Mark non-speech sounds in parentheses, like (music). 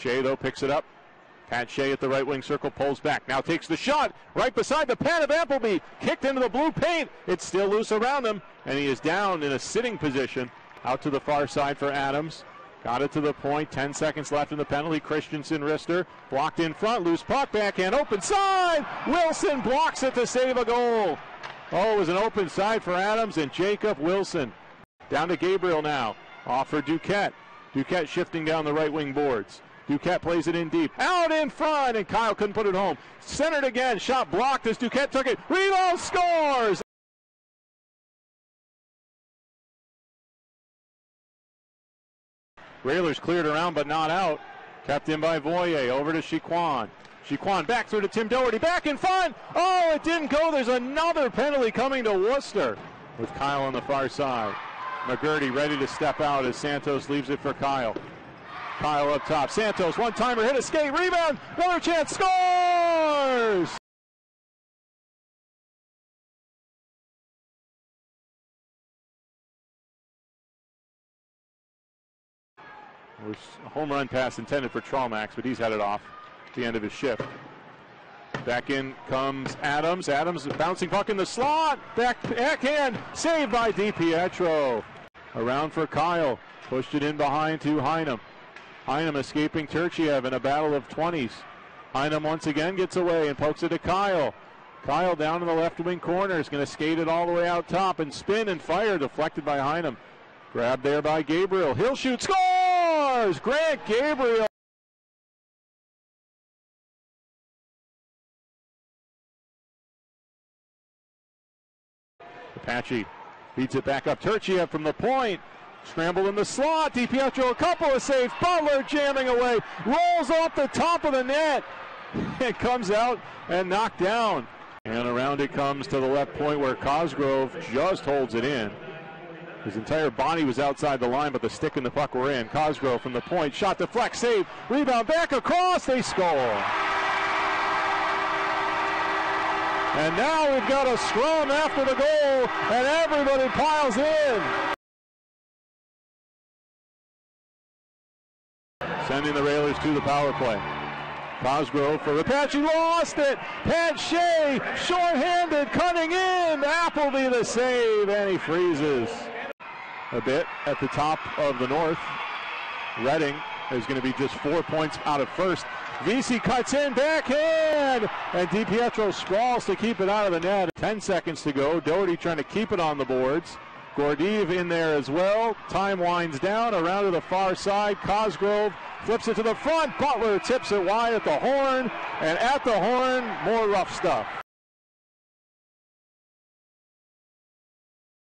Shea, though, picks it up. Pat Shea at the right wing circle pulls back. Now takes the shot right beside the pen of Appleby. Kicked into the blue paint. It's still loose around him, and he is down in a sitting position. Out to the far side for Adams. Got it to the point. 10 seconds left in the penalty. Christensen wrister blocked in front. Loose puck backhand. Open side. Wilson blocks it to save a goal. Oh, it was an open side for Adams and Jacob Wilson. Down to Gabriel now. Off for Duquette. Duquette shifting down the right wing boards. Duquette plays it in deep. Out in front, and Kyle couldn't put it home. Centered again. Shot blocked as Duquette took it. Rebound scores! Railers cleared around but not out. Kept in by Voye. Over to Chiquan. Chiquan back through to Tim Doherty. Back in front. Oh, it didn't go. There's another penalty coming to Worcester with Kyle on the far side. McGurty ready to step out as Santos leaves it for Kyle. Kyle up top. Santos, one timer, hit a skate, rebound, another chance, scores! It a home run pass intended for Traumax, but he's headed off at the end of his shift. Back in comes Adams. Adams bouncing puck in the slot. Back backhand. Saved by DiPietro. Around for Kyle. Pushed it in behind to Heinem. Heinem escaping Turchiev in a battle of 20s. Heinem once again gets away and pokes it to Kyle. Kyle down in the left wing corner is going to skate it all the way out top and spin and fire deflected by Heinem. Grabbed there by Gabriel. He'll shoot. Scores! Grant Gabriel. Apache beats it back up. Turchiev from the point. Scramble in the slot. DiPietro a couple of saves. Butler jamming away. Rolls off the top of the net. (laughs) It comes out and knocked down. And around it comes to the left point where Cosgrove just holds it in. His entire body was outside the line, but the stick and the puck were in. Cosgrove from the point. Shot deflect, save. Rebound back across. They score. And now we've got a scrum after the goal, and everybody piles in. Sending the Railers to the power play. Cosgrove for Apache lost it. Pat Shea, short-handed, cutting in. Appleby the save, and he freezes. A bit at the top of the north. Reading is going to be just four points out of first. VC cuts in, backhand, and DiPietro sprawls to keep it out of the net. 10 seconds to go. Doherty trying to keep it on the boards. Gordeev in there as well. Time winds down around to the far side. Cosgrove flips it to the front. Butler tips it wide at the horn, and at the horn, more rough stuff.